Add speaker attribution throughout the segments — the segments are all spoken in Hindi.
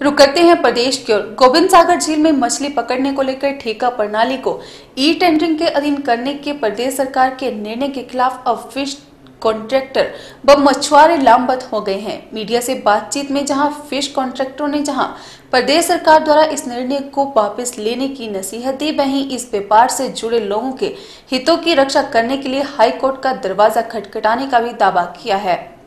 Speaker 1: रुक करते हैं प्रदेश की ओर। गोविंद सागर झील में मछली पकड़ने को लेकर ठेका प्रणाली को ई टेंडरिंग के अधीन करने के प्रदेश सरकार के निर्णय के खिलाफ अब फ़िश कॉन्ट्रैक्टर व मछुआरे लामबंद हो गए हैं। मीडिया से बातचीत में जहाँ फ़िश कॉन्ट्रैक्टरों ने जहाँ प्रदेश सरकार द्वारा इस निर्णय को वापस लेने की नसीहत दी, वहीं इस व्यापार से जुड़े लोगों के हितों की रक्षा करने के लिए हाईकोर्ट का दरवाज़ा खटखटाने का भी दावा किया है।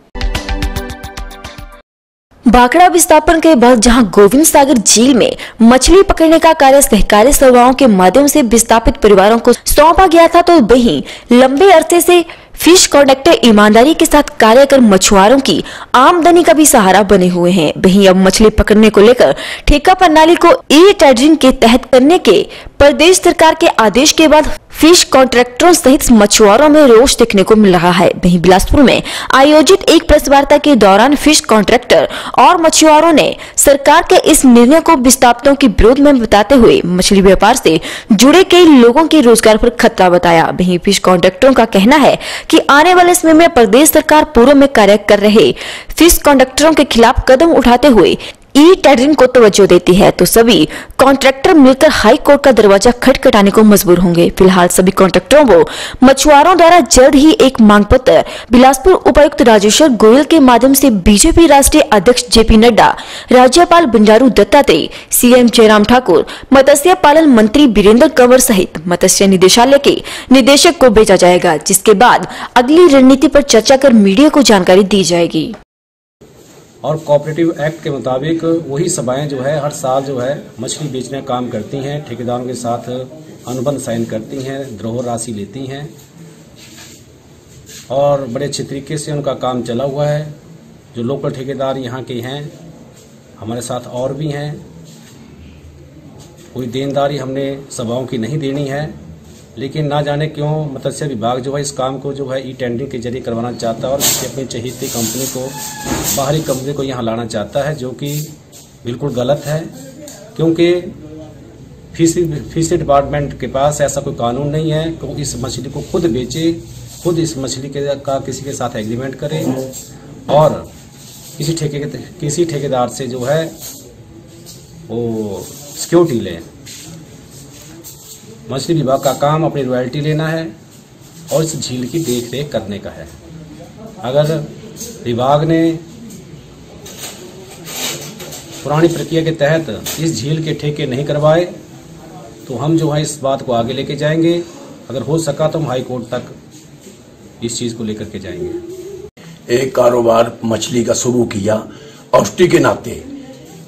Speaker 2: भाखड़ा विस्थापन के बाद जहाँ गोविंद सागर झील में मछली पकड़ने का कार्य सहकारी सभाओं के माध्यम से विस्थापित परिवारों को सौंपा गया था तो वहीं लंबे अरसे से फ़िश कॉन्ट्रैक्टर ईमानदारी के साथ कार्य कर मछुआरों की आमदनी का भी सहारा बने हुए हैं। वहीं अब मछली पकड़ने को लेकर ठेका प्रणाली को ई टेडरिंग के तहत करने के प्रदेश सरकार के आदेश के बाद फ़िश कॉन्ट्रैक्टरों सहित मछुआरों में रोष देखने को मिल रहा है। वहीं बिलासपुर में आयोजित एक प्रेस वार्ता के दौरान फ़िश कॉन्ट्रैक्टर और मछुआरों ने सरकार के इस निर्णय को विस्थापितों के विरोध में बताते हुए मछली व्यापार से जुड़े कई लोगों के रोज़गार पर खतरा बताया। वहीं फ़िश कॉन्ट्रैक्टरों का कहना है कि आने वाले समय में प्रदेश सरकार पूर्व में कार्य कर रहे फ़िश कॉन्ट्रैक्टरों के खिलाफ कदम उठाते हुए ई टेंडरिंग को तवज्जो देती है तो सभी कॉन्ट्रैक्टर मिलकर हाई कोर्ट का दरवाज़ा खटखटाने को मजबूर होंगे। फ़िलहाल सभी कॉन्ट्रैक्टरों को मछुआरों द्वारा जल्द ही एक मांग पत्र, बिलासपुर उपायुक्त राजेश्वर गोयल के माध्यम से बीजेपी राष्ट्रीय अध्यक्ष जेपी नड्डा, राज्यपाल बंजारू दत्तात्रेय, सीएम जयराम ठाकुर, मत्स्य पालन मंत्री बीरेंद्र कंवर सहित मत्स्य निदेशालय के निदेशक को भेजा जाएगा, जिसके बाद अगली रणनीति पर चर्चा कर मीडिया को जानकारी दी जाएगी।
Speaker 3: और कोऑपरेटिव एक्ट के मुताबिक वही सभाएँ जो है, हर साल जो है, मछली बेचने का काम करती हैं, ठेकेदारों के साथ अनुबंध साइन करती हैं, द्रोह राशि लेती हैं। और बड़े अच्छे तरीके से उनका काम चला हुआ है। जो लोकल ठेकेदार यहाँ के हैं, हमारे साथ और भी हैं। कोई देनदारी हमने सभाओं की नहीं देनी है। लेकिन ना जाने क्यों मत्स्य विभाग जो है इस काम को जो है ई टेंडरिंग के ज़रिए करवाना चाहता है और अपनी चहेती कंपनी को, बाहरी कंपनी को यहाँ लाना चाहता है, जो कि बिल्कुल गलत है, क्योंकि फिशरी डिपार्टमेंट के पास ऐसा कोई कानून नहीं है कि वो इस मछली को खुद बेचे, खुद इस मछली के का किसी के साथ एग्रीमेंट करे और किसी ठेके, किसी ठेकेदार से जो है वो सिक्योरिटी ले। मछली विभाग का काम अपनी रॉयल्टी लेना है और इस झील की देख रेख करने का है। अगर विभाग ने पुरानी प्रक्रिया के तहत इस झील के ठेके नहीं करवाए तो हम जो है इस बात को आगे लेके जाएँगे। अगर हो सका तो हम हाई कोर्ट तक इस चीज़ को लेकर के जाएँगे।
Speaker 4: एक कारोबार मछली का शुरू किया, औष्टी के नाते,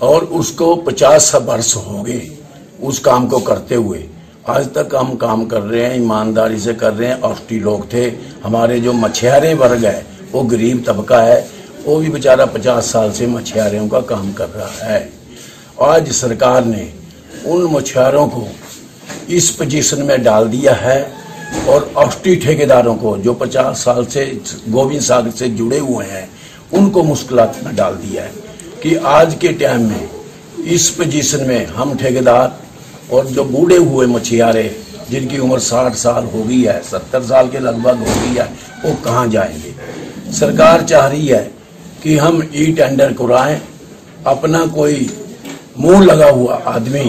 Speaker 4: और उसको पचास वर्ष हो गए उस काम को करते हुए। आज तक हम काम कर रहे हैं, ईमानदारी से कर रहे हैं ऑस्टी लोग थे। हमारे जो मछुआरे वर्ग है, वो गरीब तबका है, वो भी बेचारा पचास साल से मछुआरों का काम कर रहा है। आज सरकार ने उन मछुआरों को इस पोजीशन में डाल दिया है और ऑस्टी ठेकेदारों को, जो पचास साल से, गोविंद सागर से जुड़े हुए हैं, उनको मुश्किल में डाल दिया है कि आज के टाइम में इस पोजीशन में हम ठेकेदार और जो बूढ़े हुए मछियारे जिनकी उम्र साठ साल हो गई है सत्तर साल के लगभग हो गई है वो कहाँ जाएँगे? सरकार चाह रही है कि हम ई टेंडर कराएँ अपना कोई मुँह लगा हुआ आदमी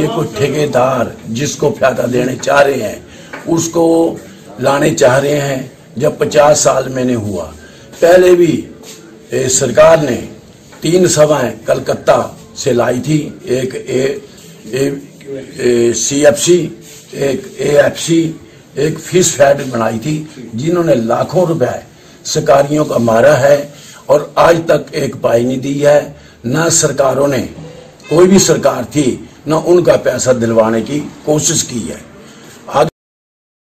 Speaker 4: ये कोई ठेकेदार जिसको फ़ायदा देने चाह रहे हैं उसको लाने चाह रहे हैं जब पचास साल मैंने हुआ। पहले भी सरकार ने तीन सभाएँ कलकत्ता से लाई थी एक ए, ए, सीएफसी एक एएफसी एक फ़िश फैड बनाई थी, जिन्होंने लाखों रुपए सरकारियों का मारा है और आज तक एक पाई नहीं दी है। ना सरकारों ने, कोई भी सरकार थी, ना उनका पैसा दिलवाने की कोशिश की है।